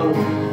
Oh,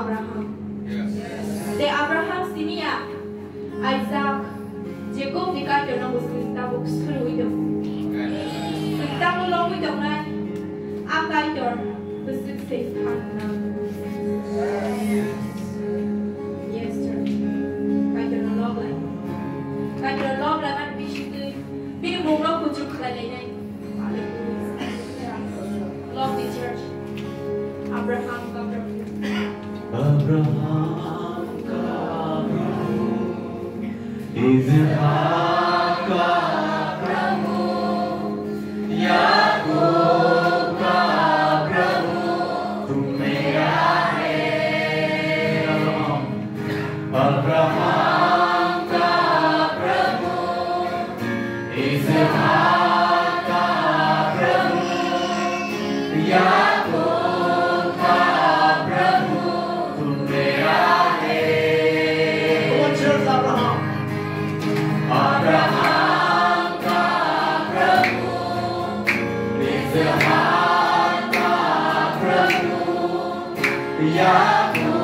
Abraham. Yes. the De Abraham tenía Isaac. Jacob the ni Caio não gostou de estar construído. Estamos longo de um ano. A Caio, você fez para nada. Yahweh.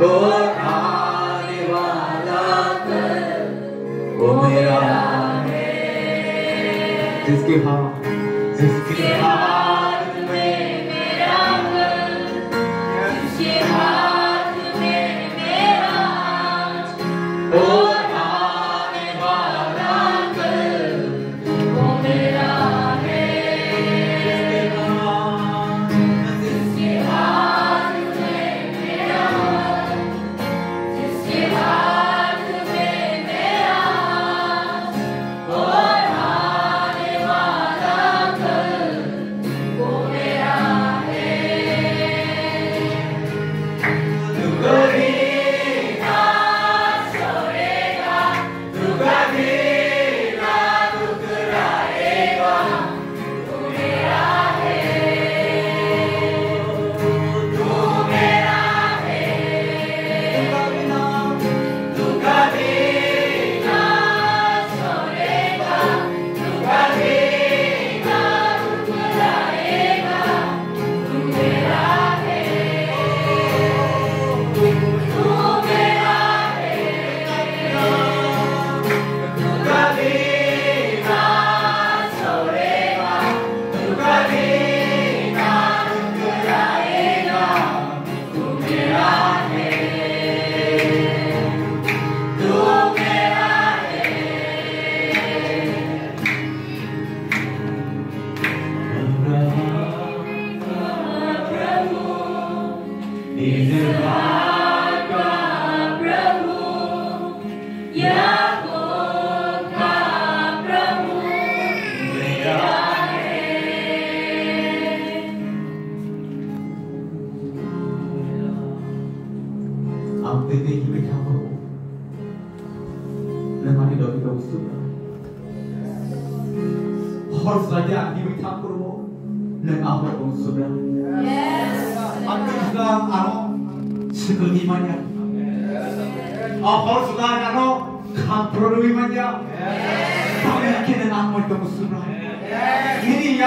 जिसकी खाने वाला हाँ। जिसके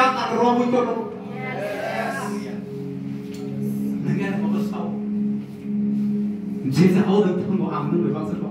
akan roh itu 내가 먹었어. 제사 어른 통고 안 먹는 방송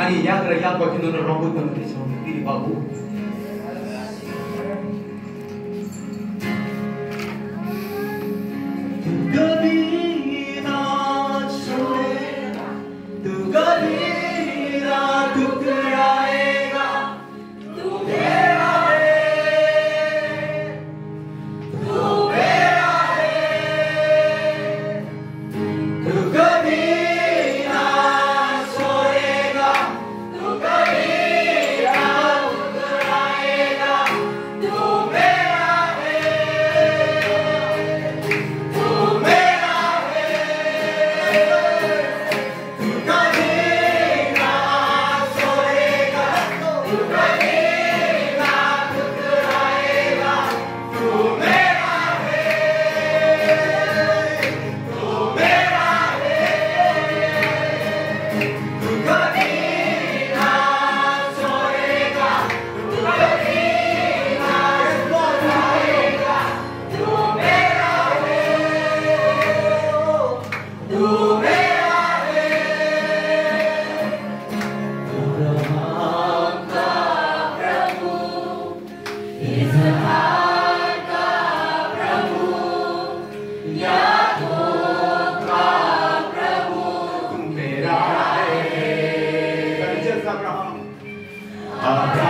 Ani yang raya kau kini nurut dengan Yesus, diri babu. Amen.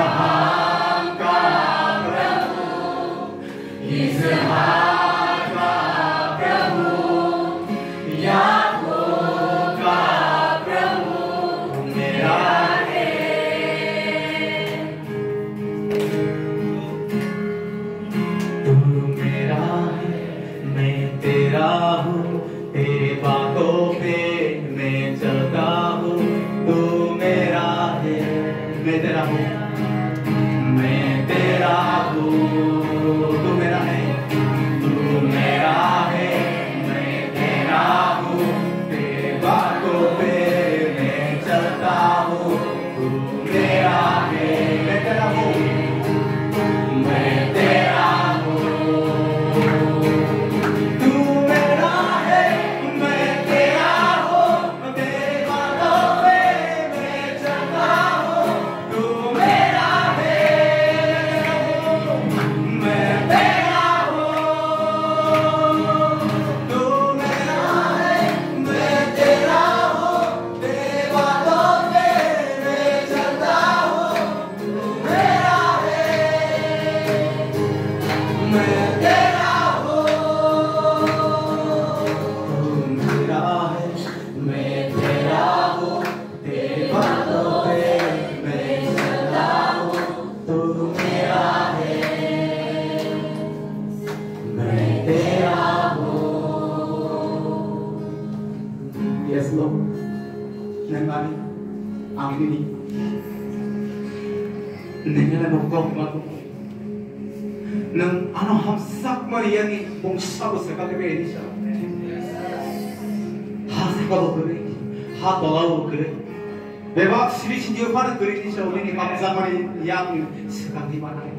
Gimana gurini sauli nih pakai zaman yang sekali pakai.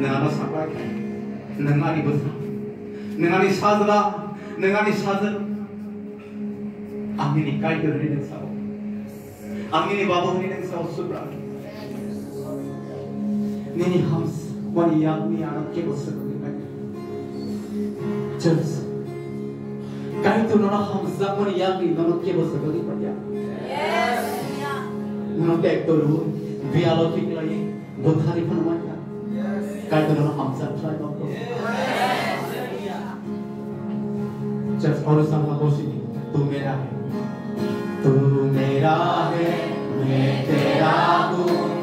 Nengana sampai, nengani betul, nengani sadra, nengani sadra. Angin ikai gurini dan sawo, angin ibabu gurini ni sawo subra. Nini hams, wani yakni anak kebosok. Jelas. 大統領のハムスザコにヤング今のケボスとディパリア。のテクトル、ビアロキクライ、ボタリファンマイヤ。大統領のハムスザトライバル。जब और समकोशी तू मेरा है तू मेरा है मैं तेरा हूँ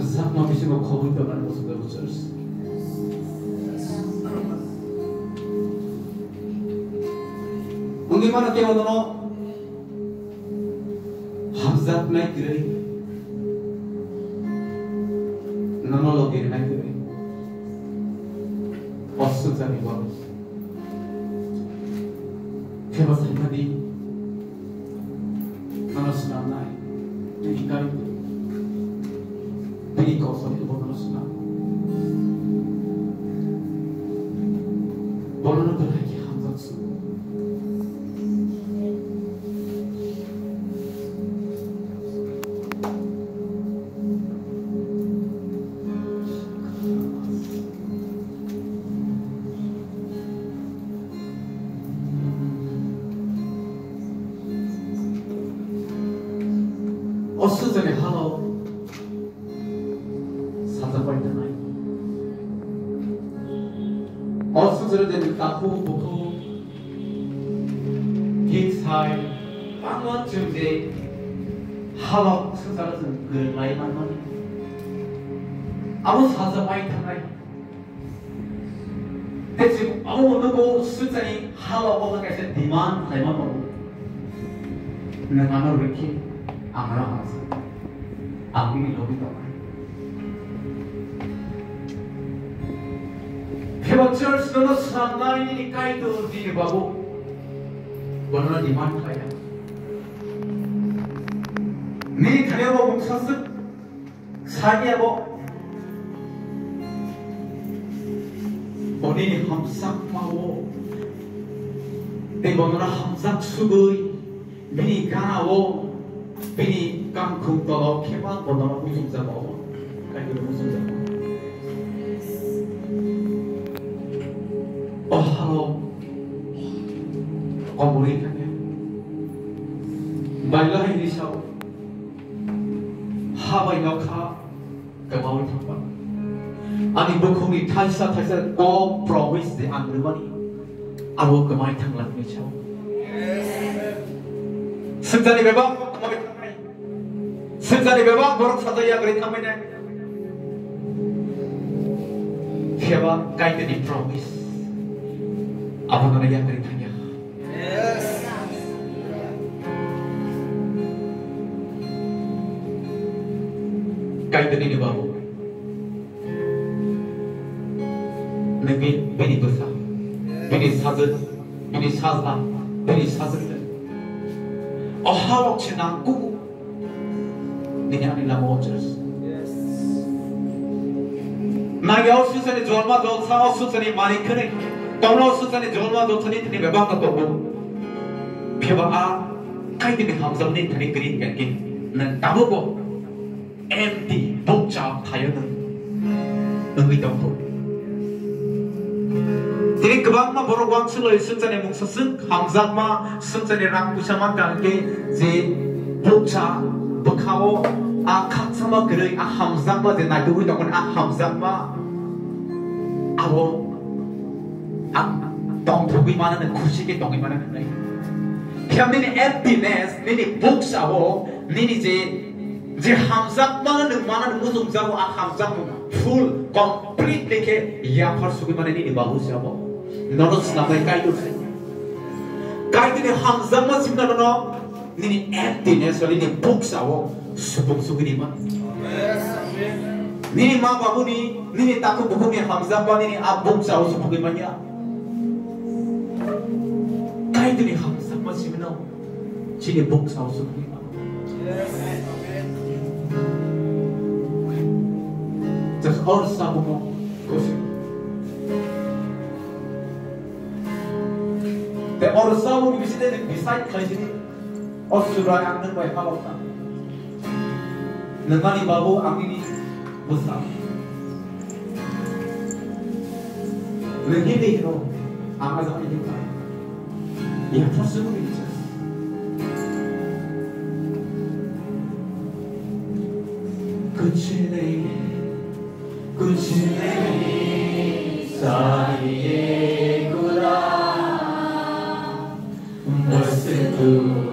항상 남이시고 거울 변하는 모습을 보실 수 응기만은 깨워도 함삭 맥그레이 나노 로게르 맥그레이 어스자니 버스 사막 스스로는 그 라이만 하니 아무 사자 많이 타나 대체 아무 없는고 수자니 하와 보가 계신 디만 라이만 보고 내가 너 이렇게 아무나 알았어 아무리 여기다 대박절 수는 상당히 까이도 뒤를 봐고? 원하는 이만 가야? 네 가려고 뭉쳤음 사기하고 본인이 함삭마고 내 번호라 함삭 수의 미니 가나고 Bini kam kum tolo kema bono musum zabo. Kai dulu musum zabo. Oh Alkisah terkata God promised the angry money. Aku kemari thang lakni chau. Sinjani beba kemari thang Sinjani beba satu yang ini. Siapa kain promise. Apa nana yang kali thang ya? 베니 사즈 베니 사사 베니 사즈 어하록 지나고 니냐 아니라 모처스 나게 어수선이 졸마 졸사 어수선이 많이 크네. 동로 어수선이 졸마 졸선이 드니 매방가 또고 피바 아 카이드니 함성니 드니 그리 갱기 난 따보고 empty 복잡 타여는 의동 ni kwbang ma borok wang chulo isu chane mung sasung hamjak ma sung chane rang busa ma kang ke je lukcha bakhao a khatsama grei a hamjak ma de na du na kon a hamjak ma awo a tong thugi ma na khushi ke tong ma na nai kham ni happiness ni ni books awo ni ni je যে হামজাক মানে মানে মুজুম যাব আর হামজাক full complete লিখে ইয়া ফার সুগি মানে নি বাহু যাব 너는 나의 가이드세 가이드니 항상 마침나 너너 니니 emptiness 니니 복사wo 수복수그리만 니니 마바부니 니니 따고 부부니 항상 바니니 아 복사wo 수복이만이야 가이드니 항상 마침나 지니 복사wo 수복이 내 어느 싸움을 미시되 미사의 간신히 어수로 앉는 거에 팔없다. 능간이 바보 아미니 못사 능힘이 이로 아마자니 힘다 야 터스고 있지 끝이 내일 끝이 내일 Senhor.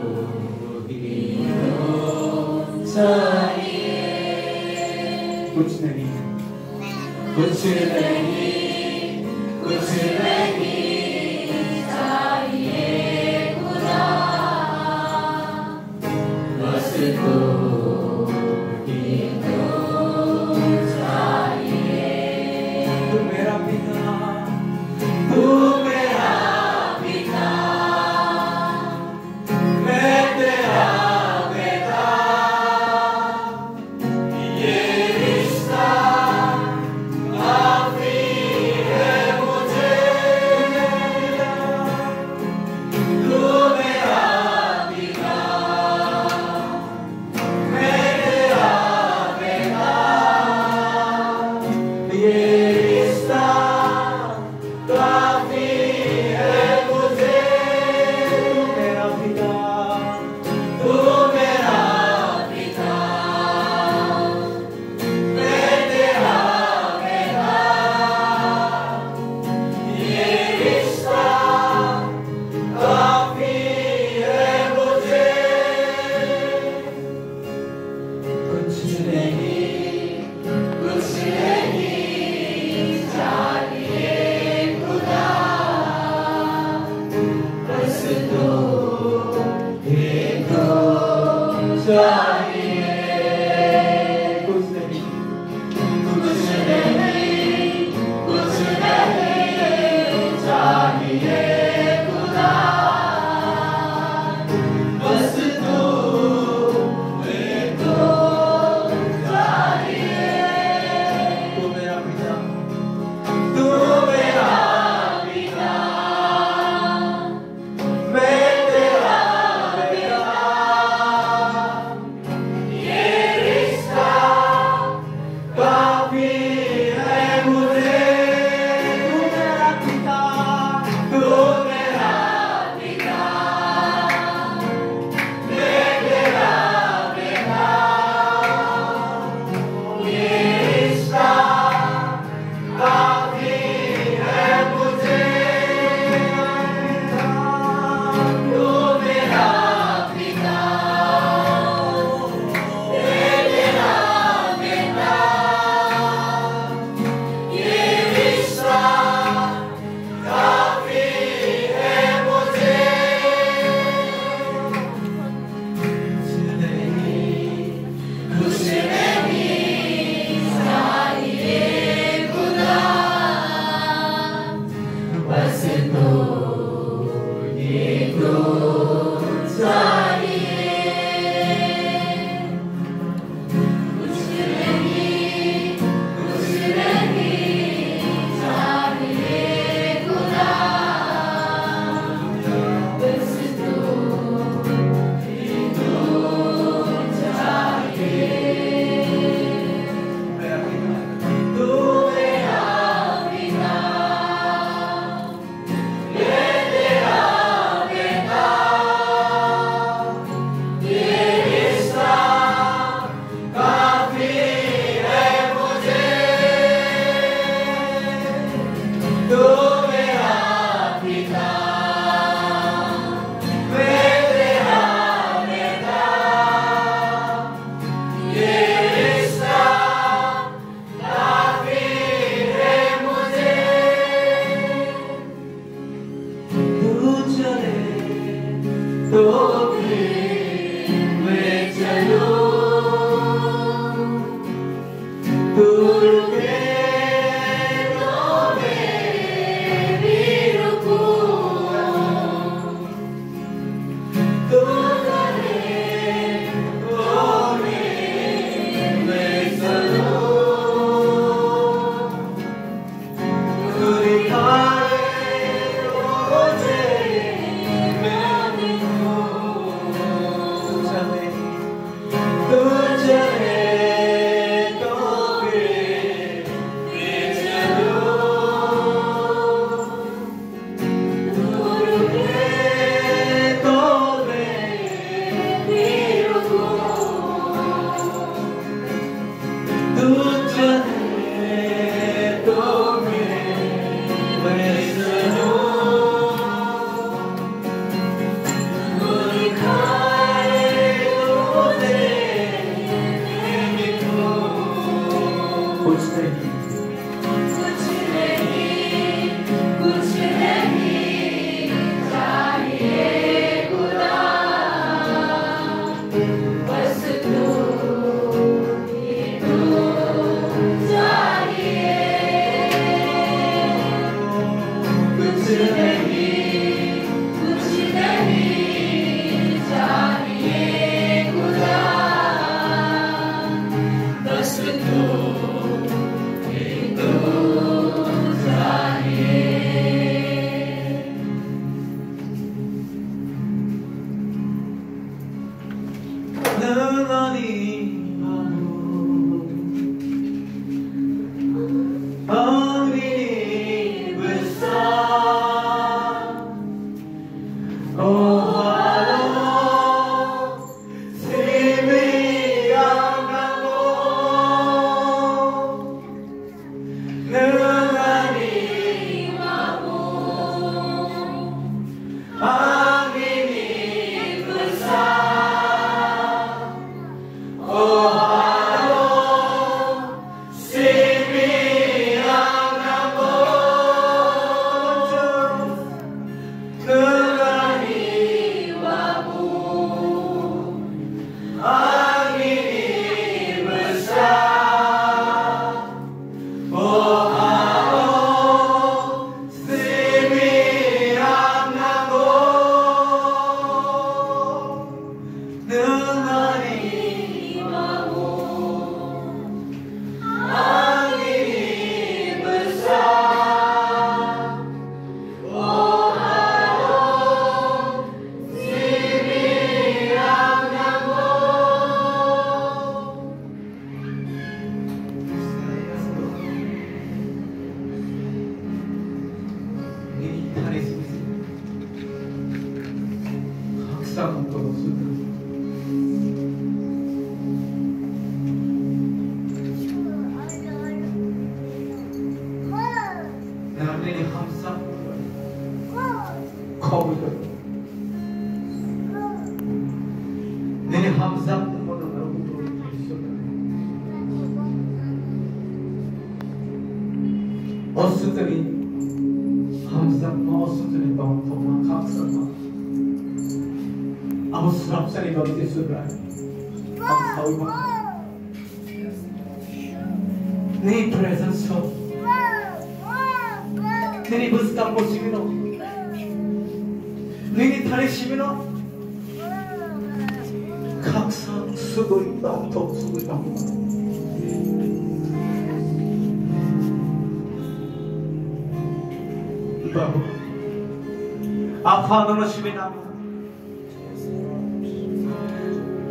Father,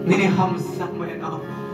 Many hams somewhere now.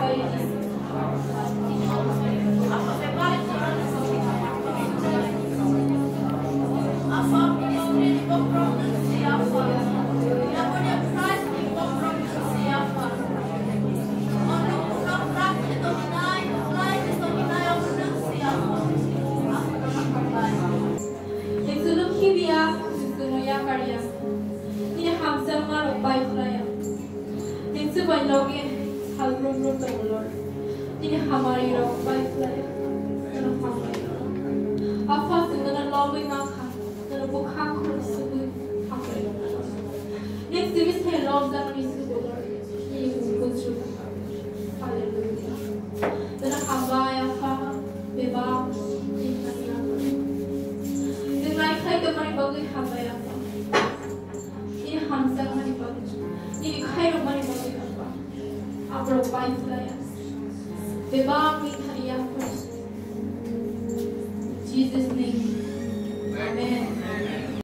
Thank you.